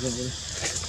丈夫です。